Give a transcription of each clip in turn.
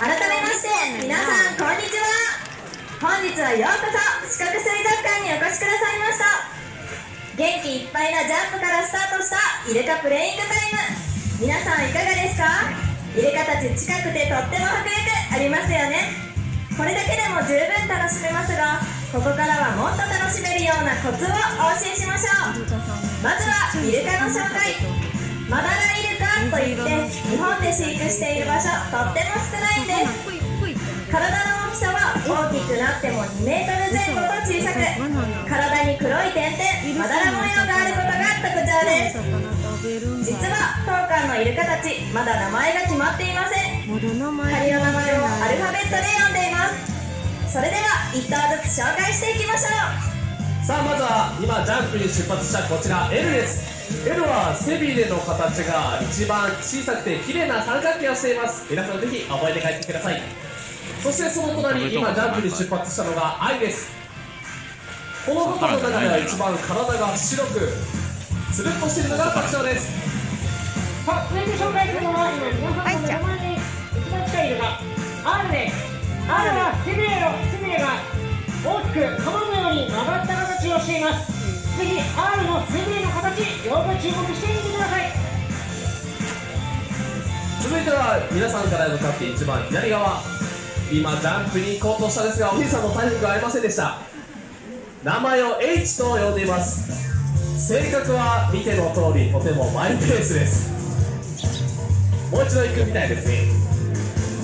改めまして皆さんこんにちは本日はようこそ四国水族館にお越しくださいました元気いっぱいなジャンプからスタートしたイルカプレイングタイム。皆さんいかがですか？イルカたち近くてとっても迫力ありますよね。これだけでも十分楽しめますがここからはもっと楽しめるようなコツをお教えしましょう。まずはイルカの紹介。マダライルカといって日本で飼育している場所とっても少ないんです。体の大きさは大きくなっても2メートル前後と小さく体まだら模様があることが特徴です。実は当館のイルカたちまだ名前が決まっていません。仮の名前をアルファベットで呼んでいます。それでは1頭ずつ紹介していきましょう。さあまずは今ジャンプに出発したこちら L です。L は背びれの形が一番小さくて綺麗な三角形をしています。皆さんぜひ覚えて帰ってください。そしてその隣今ジャンプに出発したのが I ですこのことの中では一番体が白くつるっとしているのが特徴です。さあ続いて紹介するのは今皆さんの前に一番近いのが R です R は背びれの背びれが大きく鎌のように曲がった形をしています。ぜひ R の背びれの形よく注目してみてください。続いては皆さんから向かって一番左側。今ジャンプに行こうとしたんですがお兄さんのタイミングが合いませんでした名前を H と呼んでいます。性格は見ての通りとてもマイペースです。もう一度行くみたいですね。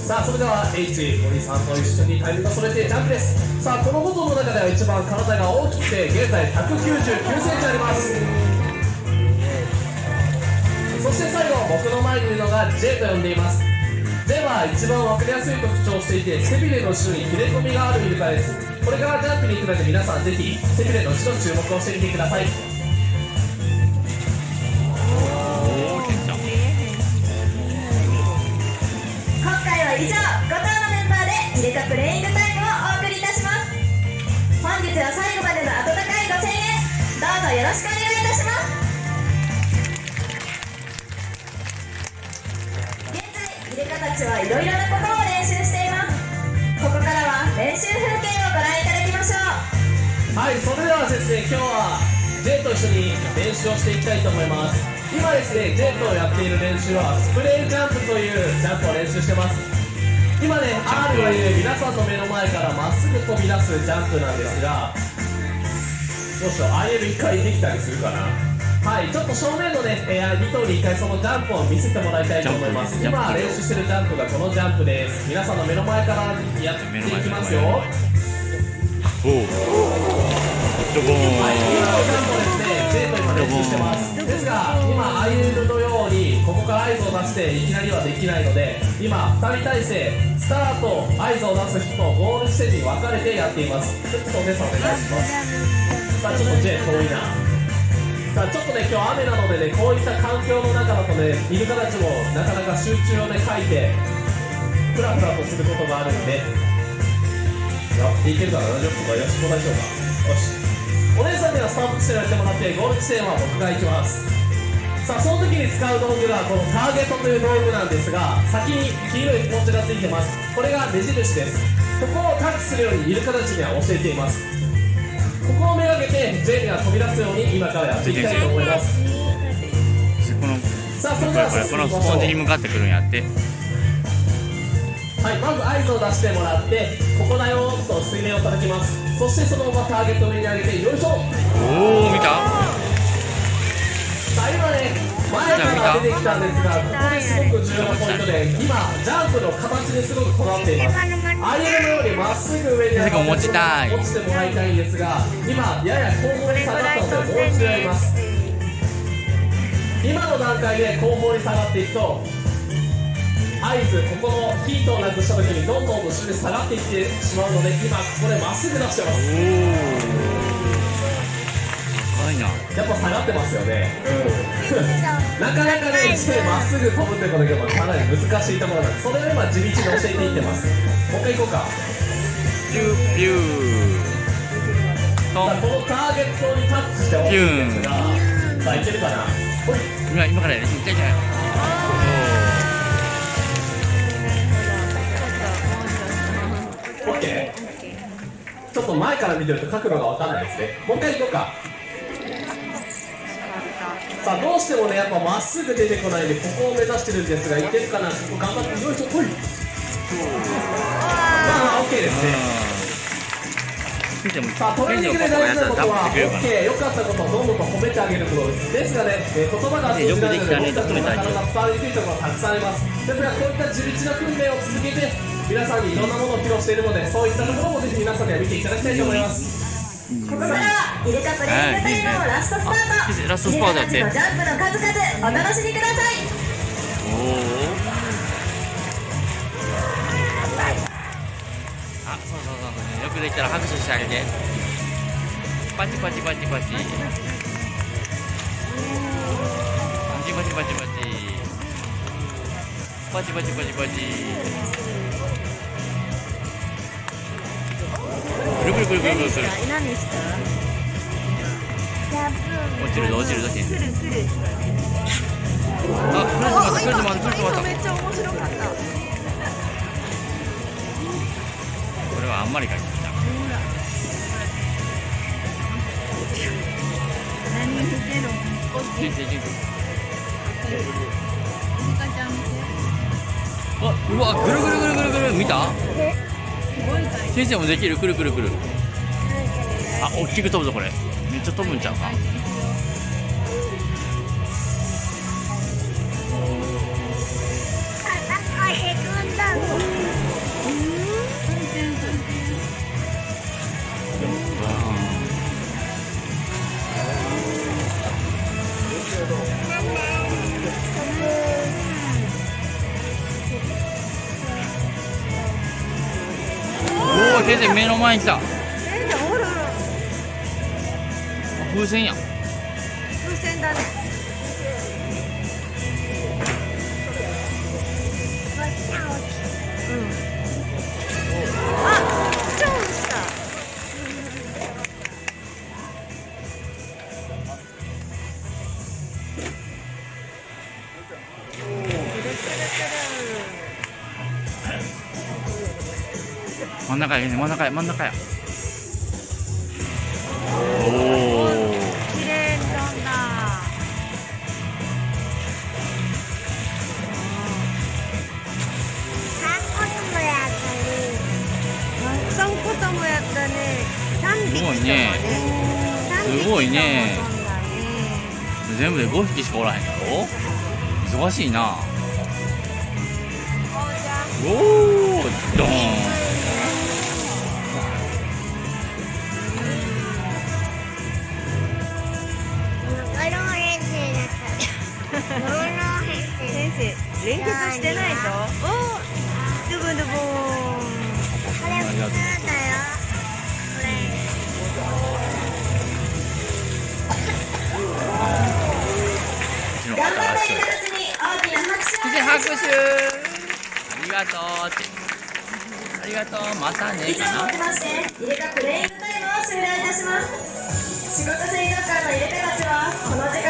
さあそれでは H 森さんと一緒にタイミングを揃えてジャンプです。さあこのことの中では一番体が大きくて現在1 9 9センチあります。そして最後僕の前にいるのが J と呼んでいます。J は一番分かりやすい特徴をしていて背びれの後ろに切れ込みがあるイルカです。これからジャンプに行くので皆さんぜひ背びれの後ろ注目をしてみてください。今回は以上5頭のメンバーでイルカプレイングタイムをお送りいたします。本日は最後までの温かいご声援どうぞよろしくお願いいたします。現在イルカたちはいろいろなことを練習しています。ここからは練習はいそれではですね今日は J と一緒に練習をしていきたいと思います。今ですね J とやっている練習はスプレージャンプというジャンプを練習してます。今ね R がいう皆さんの目の前からまっすぐ飛び出すジャンプなんですがどうしよう IL1 回できたりするかな。はいちょっと正面のね、えー、2頭に1回そのジャンプを見せてもらいたいと思います。今練習してるジャンプがこのジャンプです。皆さんの目の前からやっていきますよ。おおドボーン。はい、今のジャンプをですね、J と今練習してます。ですが、今、IL のように、ここから合図を出して、いきなりはできないので、今、2人体制、スタート、合図を出す人とゴール地点に分かれてやっています。ちょっとお姉さんお願いします。さあ、ちょっと J 遠いな。さあ、ちょっとね、今日雨なのでね、こういった環境の中だとね、イルカたちもなかなか集中をね、書いて、ふらふらとすることがあるんで、やいけるかな大丈夫かよし、大丈夫かよし。お姉さんにはスタート地点をやってもらってゴール地点は僕が行きます。さあその時に使う道具がこのターゲットという道具なんですが先に黄色いスポンジがついてます。これが目印です。ここをタッチするようにイルカたちには教えています。ここをめがけて J が飛び出すように今からやっていきたいと思います。さあそれではこのスポンジに向かってくるんやってはい、まず合図を出してもらってここだよと水面を叩きます。そしてそのままターゲットを上に上げてよいしょ。おお見た。さあ今ね前から出てきたんですがここですごく重要なポイントで今ジャンプの形にすごくこだわっています。アイエルのようにまっすぐ上に上がって持ちたい。落ちてもらいたいんですが今やや後方に下がったのでもう一度やります。今の段階で後方に下がっていくと合図ここのヒートをなくした時にどんどん後ろに下がっていってしまうので今ここでまっすぐ出してます高いなやっぱ下がってますよね、なかなかね手まっすぐ飛ぶってことがかなり難しいところなんですそれを今地道に教えていってます。もう一回行こうか。ピューピュー。さあこのターゲットにタッチしてほしいんですがさあいけるかな？ほい。今今からやる。痛い痛いちょっと前から見てると角度が分かんないですね。もう一回行こうか。さあどうしてもねやっぱまっすぐ出てこないでここを目指してるんですがいけるかな。ここ頑張ってよいしょほい。まあまあ OK ですね。さあトレーニングで大事なことは OK 良かったことをどんどんと褒めてあげることです。ですがね、えー言葉が通じないので僕たちもなかなか伝わりにくいところがたくさんあります。ですがこういった地道な訓練を続けて皆さんにいろんなものを披露しているのでそういったところもぜひ皆さんには見ていただきたいと思います。ここからはイルカプレイングタイムのラストスパート。ラストスパートやって。ジャンプの数々お楽しみください。おおあそうそうそうそう。よくできたら拍手してあげて。パチパチパチパチ。パチパチパチパチ。パチパチパチパチるくるくるくるくるくる何した落ちるぞ落ちるぞケンくるくるあクルーズ回ったクルーズ回ったクルーズ回った今めっちゃ面白かったこれはあんまりかけた何見てるの先生先生リカちゃん見てあうわぐるぐるぐるぐるぐる見たすごいかい先生もできる？くるくるくる。あ大きく飛ぶぞこれ。めっちゃ飛ぶんちゃうか先生目の前に来た。風船や。ん風船だね真ん中やね。真ん中や真ん中や。おお綺麗に飛んだもやったね三匹すごいね。すごいね。全部で5匹しかおらへんやろ？忙しいな。おおドーン手ありがとう。ってありがとう。またね。かな以上をもちまして入れ替プレイングタイムを終了いたします。仕事水族館の入れ替たちはこの時間。